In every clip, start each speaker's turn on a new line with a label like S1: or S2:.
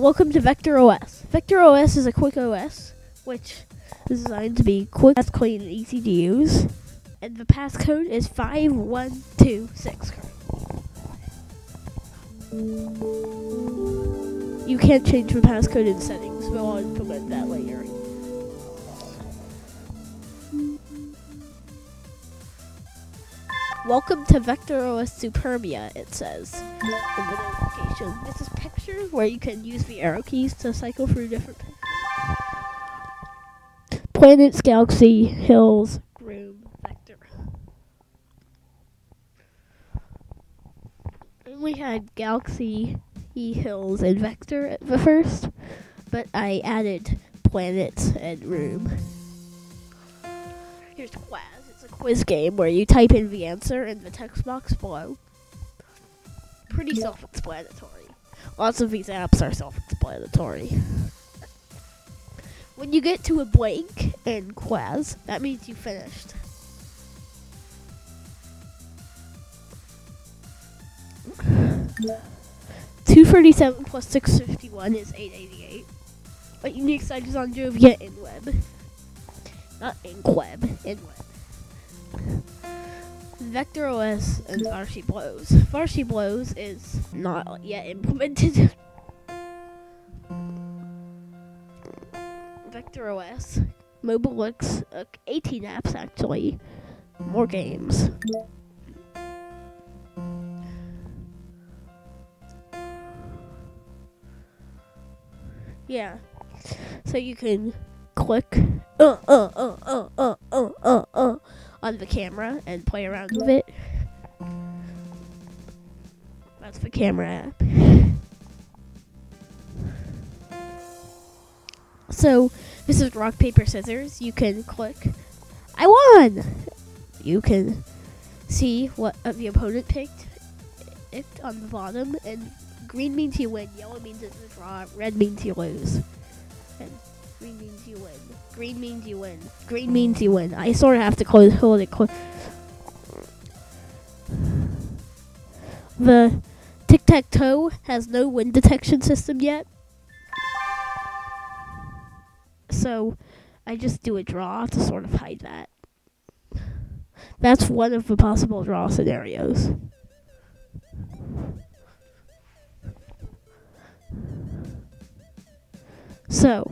S1: Welcome to Vector OS. Vector OS is a quick OS which is designed to be quick, fast, clean, and easy to use. And the passcode is 5126. You can't change the passcode in settings, but I'll implement that later. Welcome to Vector OS Superbia, it says in the notification. This is pictures where you can use the arrow keys to cycle through different. Planets, galaxy, hills, room, vector. And we had galaxy, e hills, and vector at the first, but I added planets and room. Here's Quaz. It's a quiz game where you type in the answer in the text box below. Pretty self-explanatory. Lots of these apps are self-explanatory. When you get to a blank in Quaz, that means you finished. Two thirty-seven plus six fifty-one is eight eighty-eight. But unique site is on Jovia in web, not in web, in web. VectorOS and Farsi Blows. Farsi Blows is not yet implemented. VectorOS, mobile uh, 18 apps actually, more games. Yeah, so you can click, uh, uh, uh, uh, uh, uh, uh, on the camera and play around with it. That's the camera app. So this is rock paper scissors. You can click. I won. You can see what uh, the opponent picked it on the bottom, and green means you win. Yellow means it's a draw. Red means you lose. And green means you win. Green means you win. Green means you win. I sort of have to close hold it. Close. The tic tac toe has no wind detection system yet. So I just do a draw to sort of hide that. That's one of the possible draw scenarios. So,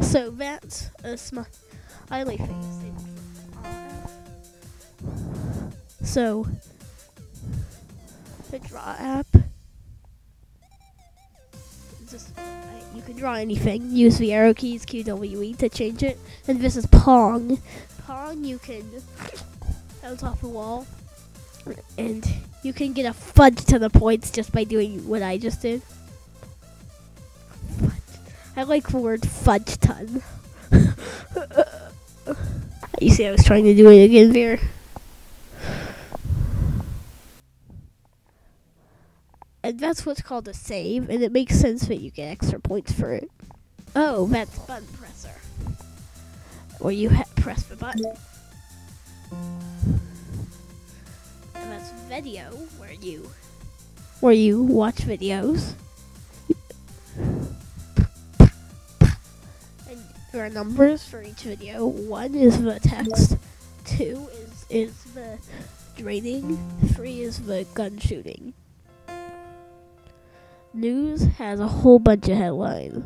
S1: so that's a smiley face. So, the draw app. Just, you can draw anything. Use the arrow keys QWE to change it. And this is Pong. Pong, you can bounce off the wall, and you can get a fudge to the points just by doing what I just did. I like the word fudge ton. you see, I was trying to do it again there. And that's what's called a save, and it makes sense that you get extra points for it. Oh, that's button presser. Where you press the button. And that's video, where you where you watch videos. There are numbers for each video. One is the text, two is is the draining, three is the gun shooting. News has a whole bunch of headlines.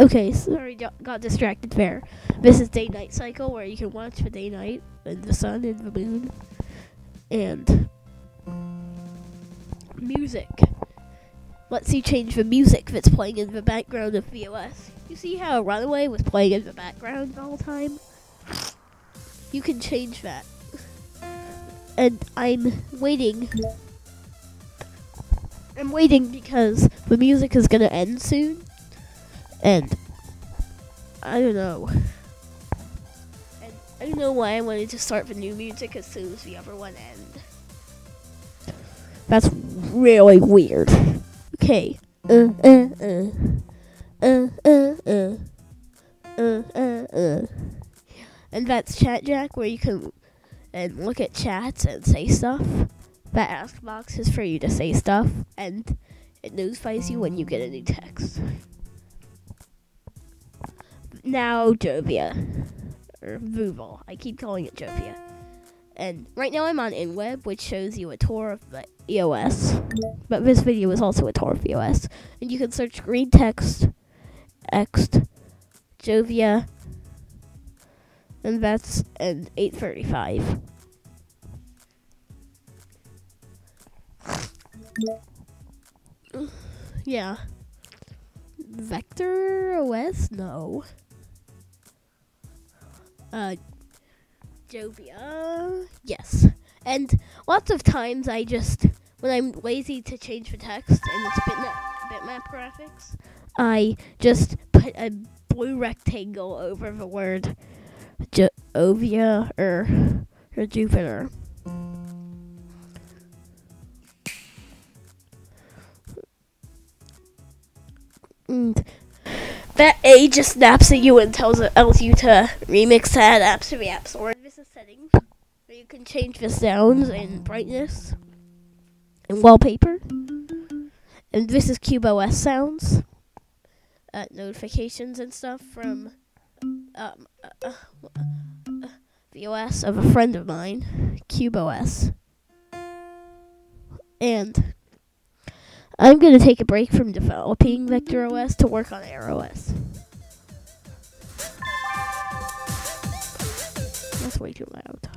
S1: Okay, sorry, got distracted there. This is day night cycle where you can watch the day night and the sun and the moon. And music Let's see change the music that's playing in the background of VOS. You see how Runaway was playing in the background the whole time? You can change that. And I'm waiting. I'm waiting because the music is gonna end soon. And I don't know. And I don't know why I wanted to start the new music as soon as the other one ends. That's really weird. Okay. Uh, uh, uh. Uh, uh, uh. Uh, uh, uh. And that's Chat Jack, where you can and look at chats and say stuff. That ask box is for you to say stuff, and it notifies you when you get a new text. Now, Jovia. Or Vooble. I keep calling it Jovia. And right now I'm on InWeb, which shows you a tour of the EOS. But this video is also a tour of EOS. And you can search green text, Ext, Jovia, and that's at 835. yeah. Vector OS? No. Uh, Jovia? Yes. And lots of times I just, when I'm lazy to change the text and it's bitmap, bitmap graphics, I just put a blue rectangle over the word Jovia or, or Jupiter. And that A just snaps at you and tells tells you to remix that apps to the Store. This is settings where you can change the sounds and brightness and wallpaper. And this is CubeOS sounds, uh, notifications and stuff from um, uh, uh, the OS of a friend of mine, CubeOS. And I'm going to take a break from developing Vector OS to work on AirOS. That's way too loud.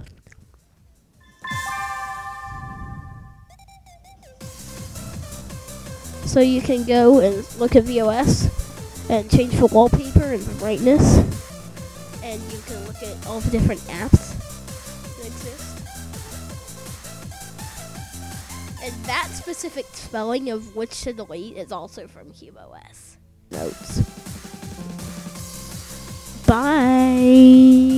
S1: So you can go and look at VOS and change the wallpaper and the brightness. And you can look at all the different apps And that specific spelling of which to delete is also from CubeOS. Notes. Bye.